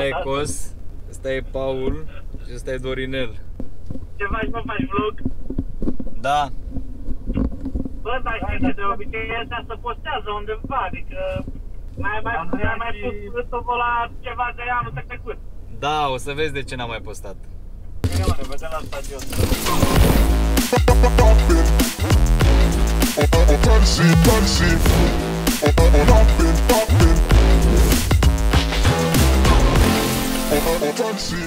Ăsta e Cos, ăsta e Paul și ăsta e Dorinel. Ce faci, mă, faci vlog? Da, Bă, dar știi ce de obicei ăsta se postează undeva, adică mai mai, mai, mai pus stopul la ceva de anul trecut. da, o să vezi de ce n-am mai postat. Bine, mă, ne vedem la stadion. Punchy, punchy. Poppin', poppin'. Punchy.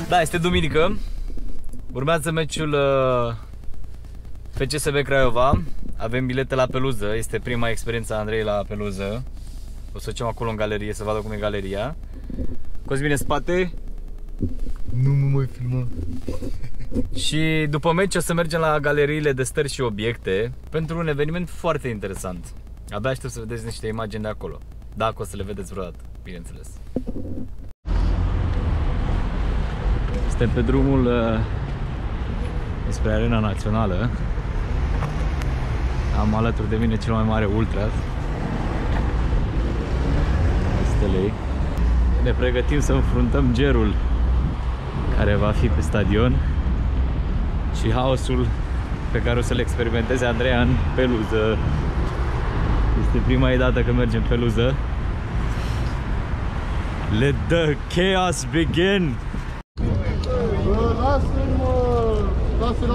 Da, este duminică. Urmează meciul uh, FCSB Craiova. Avem bilete la peluză. Este prima experiență a Andrei la peluză. O să ducem acolo în galerie să vadă cum e galeria. Cosmin în spate. Nu mă mai filma. și după meci o să mergem la galeriile de stări și obiecte pentru un eveniment foarte interesant. Abia aștept să vedeți niște imagini de acolo. Dacă o să le vedeți vreodată, bineînțeles. Suntem pe drumul uh, spre Arena Națională. Am alături de mine cel mai mare ultras. Stelei. Ne pregătim să înfruntăm gerul care va fi pe stadion și haosul pe care o să-l experimenteze Andreea în peluză. Este prima ei dată când mergem pe peluză. Let the chaos begin! We're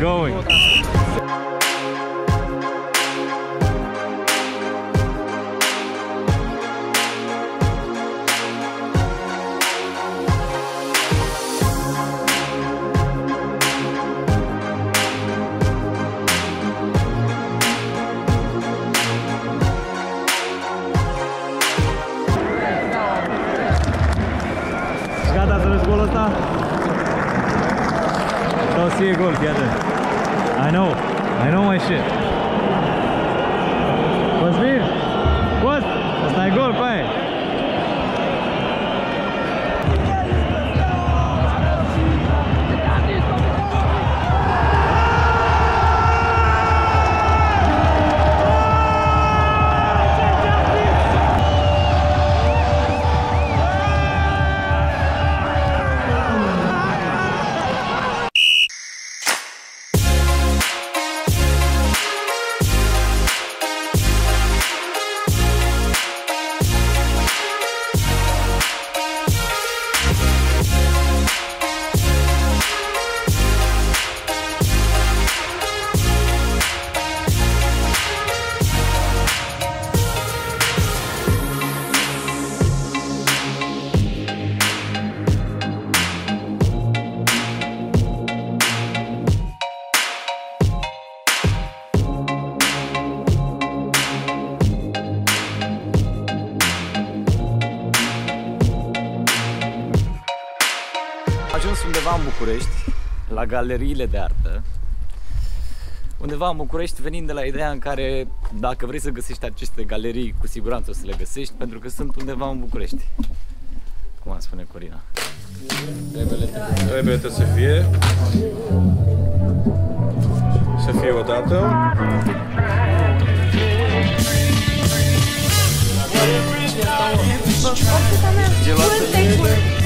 going. see a goal together. I know. I know my shit. Was me? What? Was my goal? ajuns undeva în București, la galeriile de artă, undeva în București venind de la ideea în care dacă vrei să găsești aceste galerii, cu siguranță o să le găsești, pentru că sunt undeva în București. Cum am spune Corina. Trebuie să fie să fie odată. Geloasă.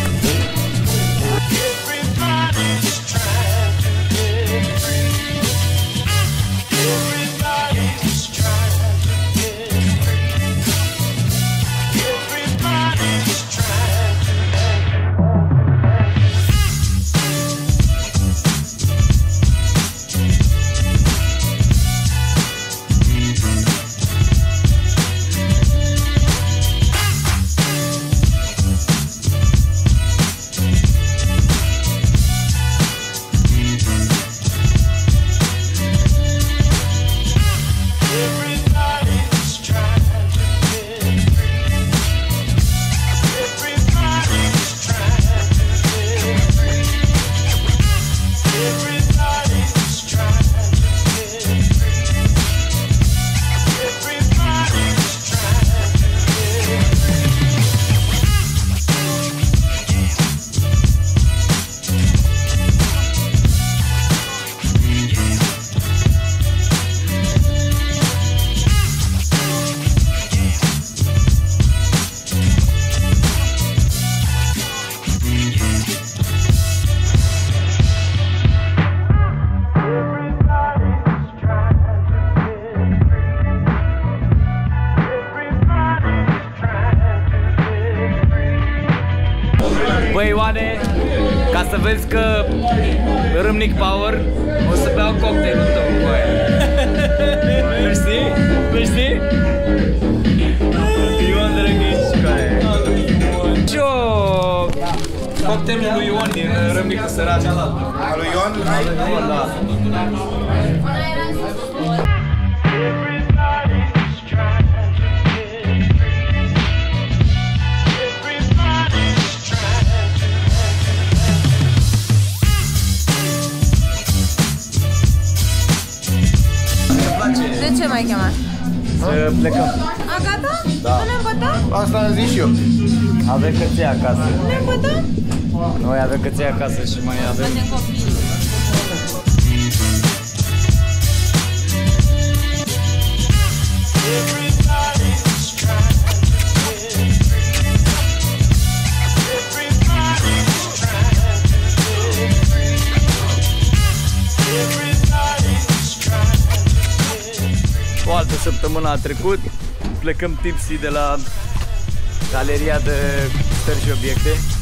Vezi că Râmnic Power o să beau cocktailul tău cu aia. Nu știi? Nu știi? Ion Drăghici, care e? Și o cocktailul lui Ion din Râmnic Sărat. Al lui Ion? Ion, da. Mai chemat? Să plecăm. A, gata? Da. Nu ne îmbătăm? Asta am zis și eu. Avem căței acasă. Ne îmbătăm? Noi avem căței acasă și mai avem... Facem copii. Free. O altă săptămână a trecut, plecăm tipsy de la galeria de stări și obiecte